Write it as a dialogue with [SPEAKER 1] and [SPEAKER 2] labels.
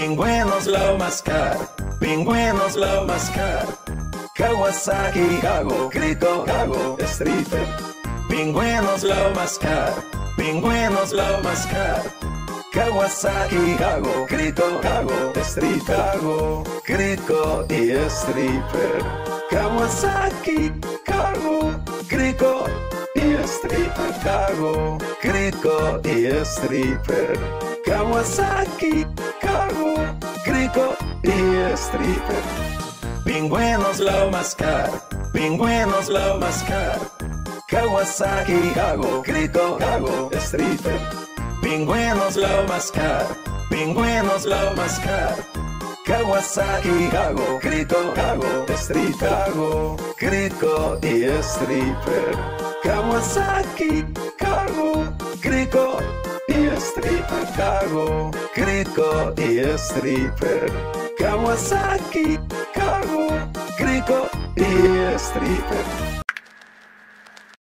[SPEAKER 1] Pingüinos lo mascar, pingüinos lo mascar. Kawasaki, Kago, Krito, Kago, Stripper. Pingüinos lo mascar, pingüinos lo mascar. Kawasaki, Kago, Krito, Kago, Stripper. Kago, Krito y Stripper. Kawasaki, Kago, Krito y Stripper. Kago, Krito y Stripper. Kawasaki, Kago, Krito y Stripper. Pingüinos lo mascar, pingüinos lo mascar. Kawasaki, Kago, Krito, Kago, Stripper. Pingüinos lo mascar, pingüinos lo mascar. Kawasaki, Kago, Krito, Kago, Stripper. Kago, Krito y Stripper. Kawasaki, Kago, Krito y Stripper. Kago, Krito y Stripper. Kawasaki, Kago, Krito y Stripper.